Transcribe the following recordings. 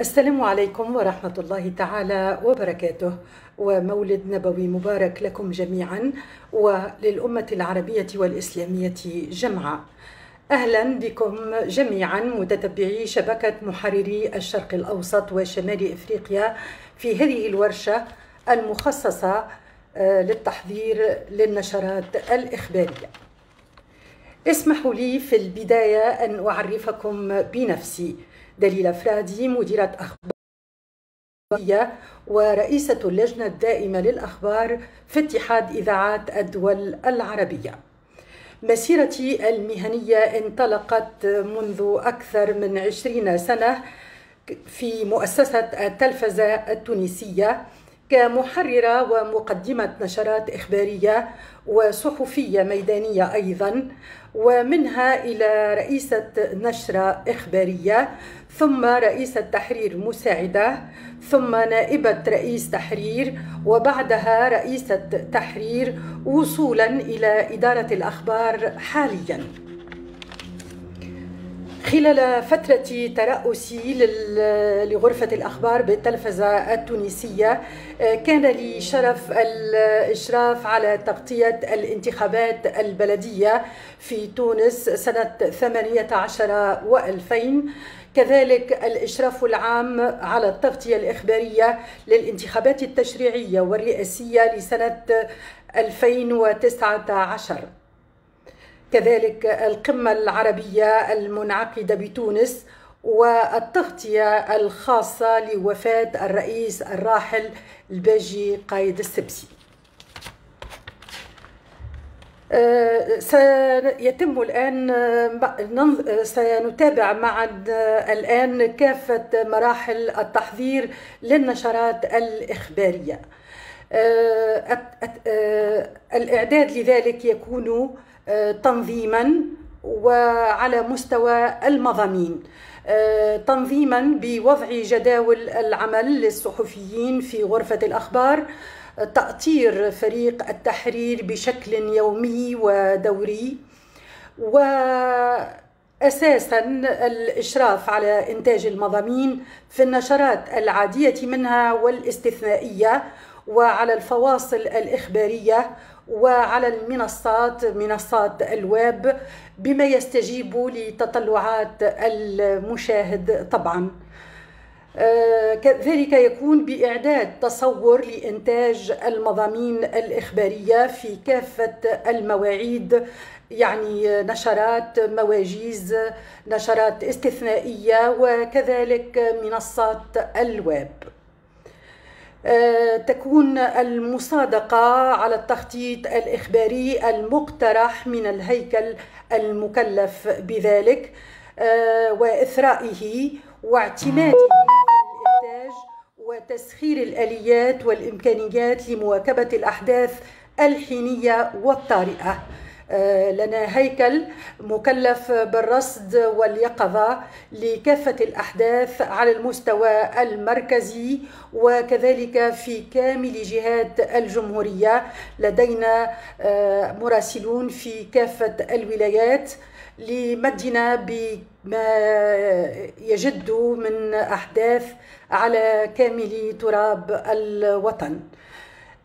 السلام عليكم ورحمة الله تعالى وبركاته. ومولد نبوي مبارك لكم جميعا وللأمة العربية والإسلامية جمعاء أهلا بكم جميعا متتبعي شبكة محرري الشرق الأوسط وشمال إفريقيا في هذه الورشة المخصصة آه، للتحضير للنشرات الإخبارية. اسمحوا لي في البداية أن أعرفكم بنفسي. دليل فرادي مديرة أخبار ورئيسة اللجنة الدائمة للأخبار في اتحاد إذاعات الدول العربية. مسيرتي المهنية انطلقت منذ أكثر من عشرين سنة في مؤسسة التلفزة التونسية كمحررة ومقدمة نشرات إخبارية وصحفية ميدانية أيضا ومنها إلى رئيسة نشرة إخبارية ثم رئيسة تحرير مساعدة ثم نائبة رئيس تحرير وبعدها رئيسة تحرير وصولا إلى إدارة الأخبار حالياً. خلال فترة ترأسي لغرفة الأخبار بالتلفزة التونسية كان لي شرف الإشراف على تغطية الانتخابات البلدية في تونس سنة 18 و2000 كذلك الإشراف العام على التغطية الإخبارية للانتخابات التشريعية والرئاسية لسنة 2019 كذلك القمة العربية المنعقدة بتونس والتغطية الخاصة لوفاة الرئيس الراحل الباجي قايد السبسي. أه، سيتم الآن سنتابع معا الآن كافة مراحل التحضير للنشرات الإخبارية. أه، الإعداد لذلك يكون تنظيما وعلى مستوى المضامين. آه، تنظيما بوضع جداول العمل للصحفيين في غرفة الأخبار. تأطير فريق التحرير بشكل يومي ودوري. وأساسا الإشراف على إنتاج المضامين في النشرات العادية منها والاستثنائية وعلى الفواصل الإخبارية وعلى المنصات منصات الويب بما يستجيب لتطلعات المشاهد طبعا. آه، كذلك يكون بإعداد تصور لإنتاج المضامين الإخبارية في كافة المواعيد يعني نشرات مواجيز نشرات استثنائية وكذلك منصات الويب. تكون المصادقة على التخطيط الإخباري المقترح من الهيكل المكلف بذلك آه، وإثرائه واعتماده الإنتاج وتسخير الآليات والإمكانيات لمواكبة الأحداث الحينية والطارئة. آه، لنا هيكل مكلف بالرصد واليقظة لكافة الأحداث على المستوى المركزي وكذلك في كامل جهات الجمهورية لدينا آه، مراسلون في كافة الولايات لمدنا بما يجد من أحداث على كامل تراب الوطن. آه،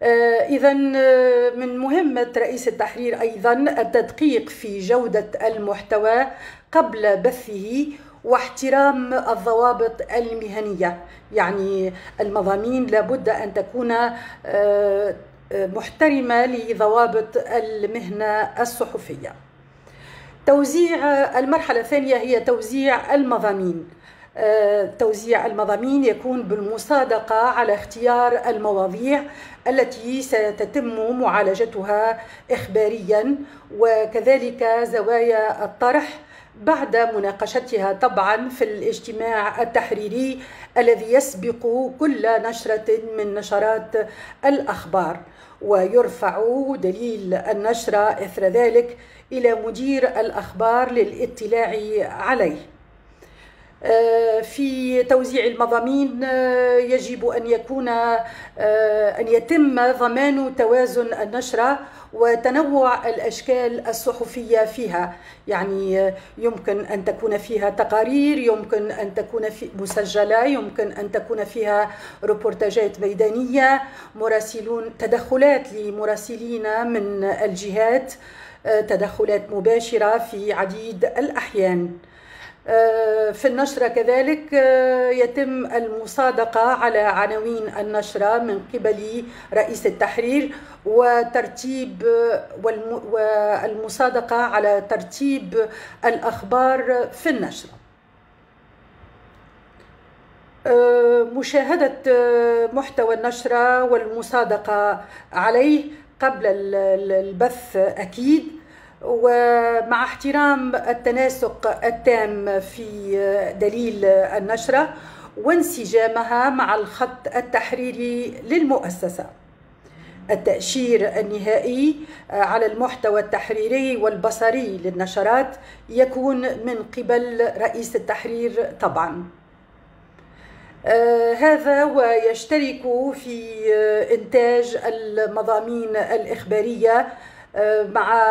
إذا آه، من مهمة رئيس التحرير أيضا التدقيق في جودة المحتوى قبل بثه واحترام الضوابط المهنية. يعني المضامين لابد أن تكون آه، محترمة لضوابط المهنة الصحفية. توزيع المرحلة الثانية هي توزيع المضامين. توزيع المضامين يكون بالمصادقة على اختيار المواضيع التي ستتم معالجتها إخباريا وكذلك زوايا الطرح بعد مناقشتها طبعا في الاجتماع التحريري الذي يسبق كل نشرة من نشرات الأخبار. ويرفع دليل النشرة إثر ذلك إلى مدير الأخبار للاطلاع عليه. في توزيع المضامين يجب أن يكون أن يتم ضمان توازن النشرة وتنوع الأشكال الصحفية فيها. يعني يمكن أن تكون فيها تقارير يمكن أن تكون في مسجلة يمكن أن تكون فيها روبورتاجات ميدانية مراسلون تدخلات لمراسلين من الجهات تدخلات مباشرة في عديد الأحيان. آه، في النشرة كذلك آه، يتم المصادقة على عناوين النشرة من قبل رئيس التحرير وترتيب والمصادقة على ترتيب الأخبار في النشرة آه، مشاهدة محتوى النشرة والمصادقة عليه قبل البث أكيد. ومع احترام التناسق التام في دليل النشرة وانسجامها مع الخط التحريري للمؤسسة. التأشير النهائي على المحتوى التحريري والبصري للنشرات يكون من قبل رئيس التحرير طبعا. آه هذا ويشترك في إنتاج المضامين الإخبارية مع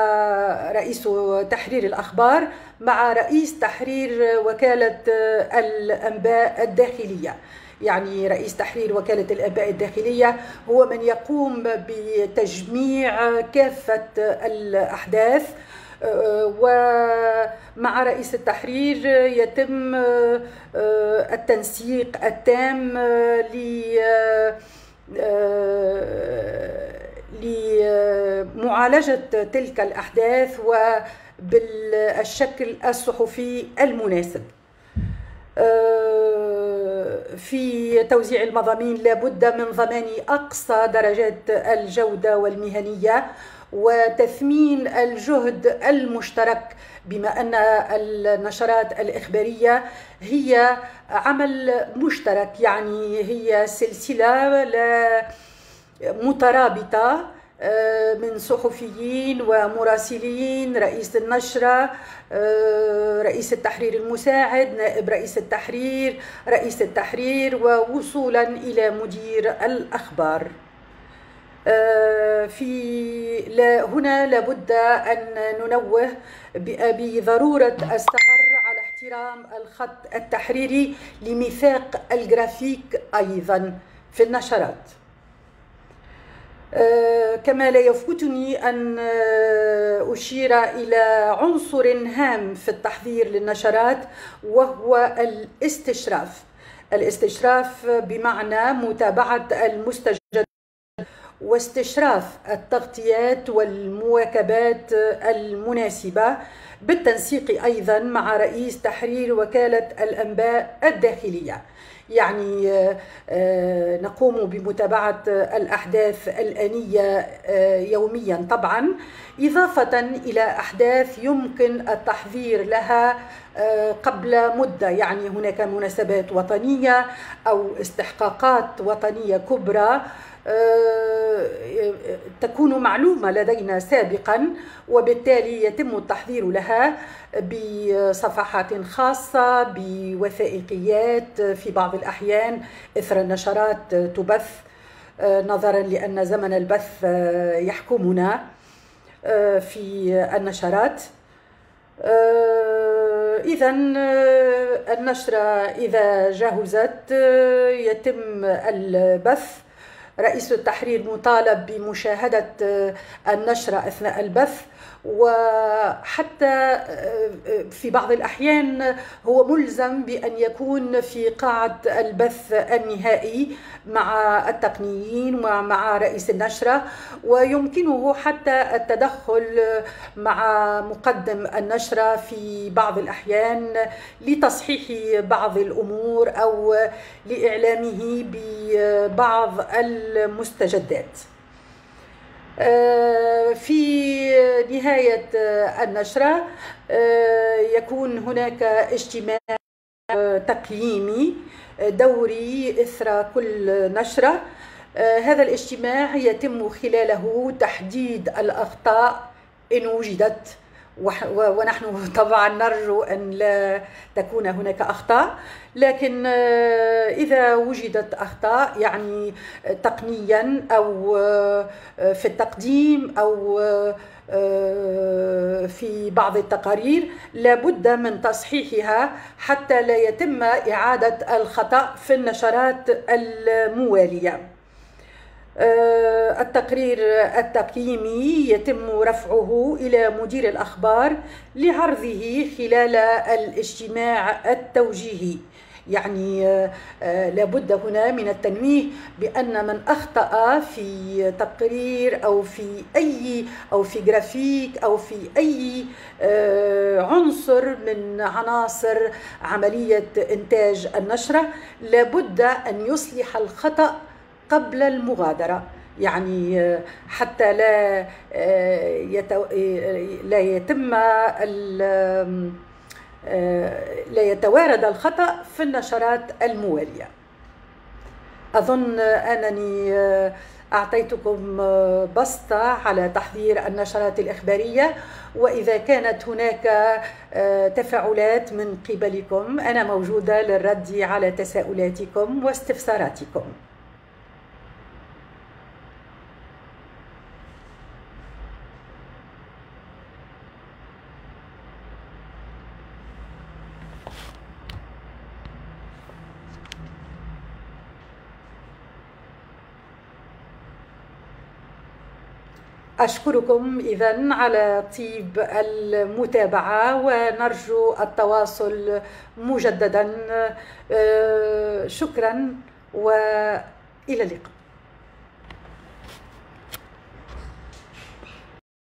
رئيس تحرير الأخبار مع رئيس تحرير وكالة الأنباء الداخلية. يعني رئيس تحرير وكالة الأنباء الداخلية هو من يقوم بتجميع كافة الأحداث ومع رئيس التحرير يتم التنسيق التام ل لمعالجة تلك الأحداث وبالشكل الصحفي المناسب. آه، في توزيع المضامين لابد من ضمان أقصى درجات الجودة والمهنية وتثمين الجهد المشترك بما أن النشرات الإخبارية هي عمل مشترك يعني هي سلسلة مترابطة آه، من صحفيين ومراسلين رئيس النشرة آه، رئيس التحرير المساعد نائب رئيس التحرير رئيس التحرير ووصولا إلى مدير الأخبار. آه، في هنا لابد أن ننوه بضرورة السهر على احترام الخط التحريري لميثاق الجرافيك أيضا في النشرات. كما لا يفوتني أن آه، أشير إلى عنصر هام في التحضير للنشرات وهو الاستشراف. الاستشراف بمعنى متابعة المستجد واستشراف التغطيات والمواكبات المناسبة. بالتنسيق أيضا مع رئيس تحرير وكالة الأنباء الداخلية. يعني آه، آه، نقوم بمتابعة الأحداث الآنية آه، يوميا طبعا إضافة إلى أحداث يمكن التحضير لها قبل مدة. يعني هناك مناسبات وطنية أو استحقاقات وطنية كبرى تكون معلومة لدينا سابقا وبالتالي يتم التحضير لها بصفحات خاصة بوثائقيات في بعض الأحيان إثر النشرات تبث نظرا لأن زمن البث يحكمنا في النشرات. إذا النشرة إذا جهزت يتم البث. رئيس التحرير مطالب بمشاهدة النشرة أثناء البث. وحتى آه، في بعض الأحيان هو ملزم بأن يكون في قاعة البث النهائي مع التقنيين ومع رئيس النشرة ويمكنه حتى التدخل مع مقدم النشرة في بعض الأحيان لتصحيح بعض الأمور أو لإعلامه ببعض المستجدات. في نهاية النشرة آه، يكون هناك اجتماع تقييمي دوري إثر كل نشرة. آه، هذا الاجتماع يتم خلاله تحديد الأخطاء إن وجدت. ونحن طبعا نرجو أن لا تكون هناك أخطاء لكن آه، إذا وجدت أخطاء يعني تقنيا أو آه، في التقديم أو آه، في بعض التقارير لابد من تصحيحها حتى لا يتم إعادة الخطأ في النشرات الموالية. آه، التقرير التقييمي يتم رفعه إلى مدير الأخبار لعرضه خلال الاجتماع التوجيهي. يعني آه، آه، لابد هنا من التنويه بأن من أخطأ في تقرير أو في أي أو في جرافيك أو في أي عنصر من عناصر عملية إنتاج النشرة لابد أن يصلح الخطأ قبل المغادرة. يعني آه، حتى لا آه،. آه، لا يتم لا يتوارد الخطأ في النشرات الموالية. أظن أنني أعطيتكم بسطة على تحضير النشرات الإخبارية. وإذا كانت هناك تفاعلات من قبلكم أنا موجودة للرد على تساؤلاتكم واستفساراتكم. أشكركم إذا على طيب المتابعة ونرجو التواصل مجددا. آه، شكرا وإلى اللقاء.